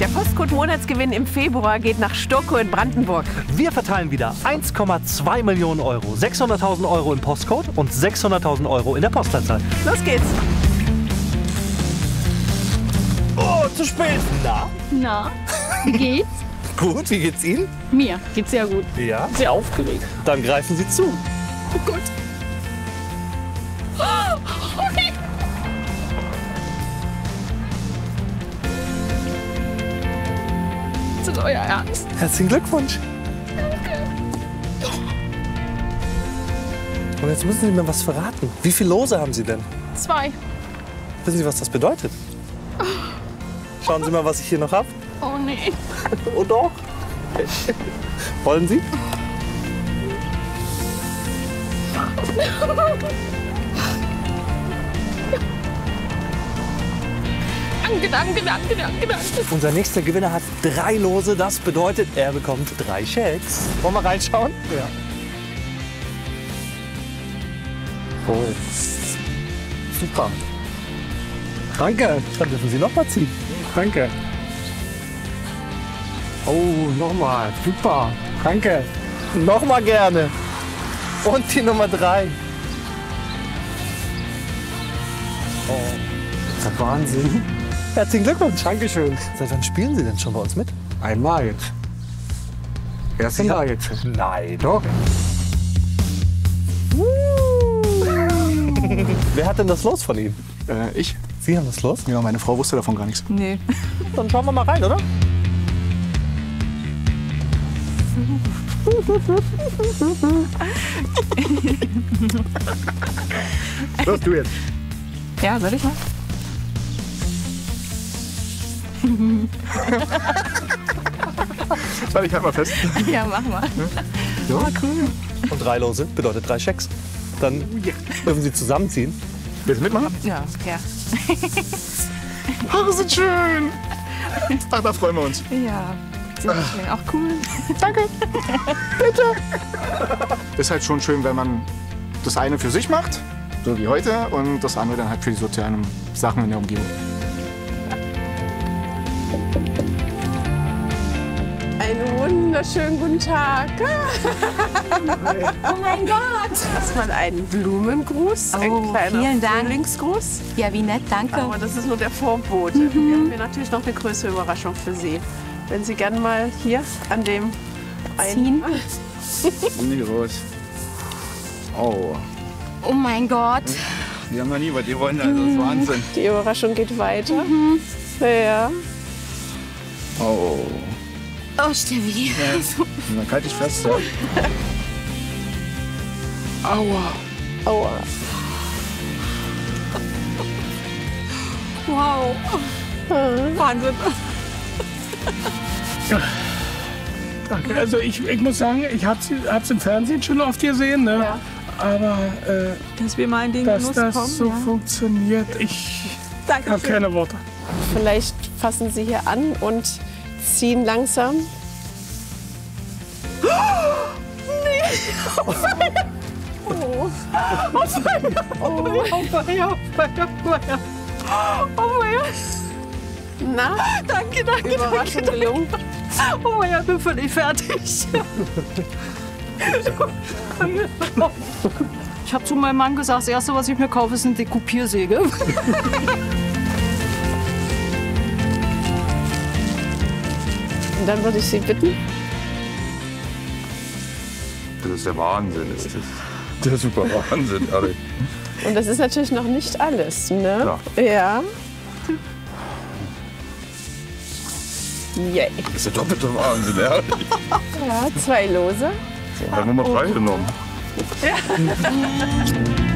Der Postcode-Monatsgewinn im Februar geht nach Stocko in Brandenburg. Wir verteilen wieder 1,2 Millionen Euro. 600.000 Euro im Postcode und 600.000 Euro in der Postleitzahl. Los geht's. Oh, zu spät. Na, Na, wie geht's? gut, wie geht's Ihnen? Mir geht's sehr gut. Ja. Sehr aufgeregt. Dann greifen Sie zu. Oh Gott. Euer Ernst? Herzlichen Glückwunsch. Und jetzt müssen Sie mir was verraten. Wie viele Lose haben Sie denn? Zwei. Wissen Sie, was das bedeutet? Schauen Sie mal, was ich hier noch habe. Oh nee. Oh doch. Wollen Sie? Danke, danke, danke, danke, danke. Unser nächster Gewinner hat drei Lose. Das bedeutet, er bekommt drei Schecks. Wollen wir reinschauen? Ja. Oh. Super. Danke. Dann dürfen Sie noch mal ziehen. Danke. Oh, nochmal. Super. Danke. Noch mal gerne. Und die Nummer drei. Oh, Das ist Wahnsinn. Herzlichen Glückwunsch. Dankeschön. Seit wann spielen Sie denn schon bei uns mit? Einmal jetzt. Erste Mal jetzt. Nein. Doch. Wer hat denn das Los von Ihnen? Äh, ich? Sie haben das Los? Ja, meine Frau wusste davon gar nichts. Nee. Dann schauen wir mal rein, oder? Los, du jetzt. Ja, soll ich mal? Warte, ich halt mal fest. Ja, mach mal. Und drei Lose bedeutet drei Schecks. Dann dürfen Sie zusammenziehen. Willst du mitmachen? Ja, ja. Haare sind schön. Ach, da freuen wir uns. Ja. Sehr schön. Auch cool. Ist halt schon schön, wenn man das eine für sich macht, so wie heute, und das andere dann halt für die sozialen Sachen in der Umgebung. Einen wunderschönen guten Tag. Oh mein Gott! Erstmal einen Blumengruß, ein Oh, kleiner vielen Dank. Frühlingsgruß. Ja, wie nett, danke. Aber das ist nur der Vorbote. Wir haben hier natürlich noch eine größere Überraschung für Sie. Wenn Sie gerne mal hier an dem Ziehen. Nie raus. Oh, Oh mein Gott. die haben wir nie, was die wollen, also das ist Wahnsinn. Die Überraschung geht weiter. Ja. Oh, Oh, Steffi. dann halte ich fest, ja. Aua. Aua. Wow. Wahnsinn. Danke. Also ich, ich muss sagen, ich hab's, hab's im Fernsehen schon oft gesehen, ne? Ja. Aber äh, Dass wir mal in den dass Genuss das kommen. so ja. funktioniert, ich Danke. habe keine Worte. Vielleicht fassen Sie hier an und ziehen langsam. Oh mein Gott. Na, Danke, danke, Überraschung danke. gelungen. Oh mein Gott, ich bin völlig fertig. Ich habe zu meinem Mann gesagt, das Erste, was ich mir kaufe, ist eine Dekupiersäge. Und dann würde ich Sie bitten, Das ist der Wahnsinn, ist das. Der super Wahnsinn, ehrlich. und das ist natürlich noch nicht alles, ne? Ja. Ja. Yay. Das ist der doppelte Wahnsinn, ehrlich. Ja, zwei Lose. Da haben wir mal drei genommen.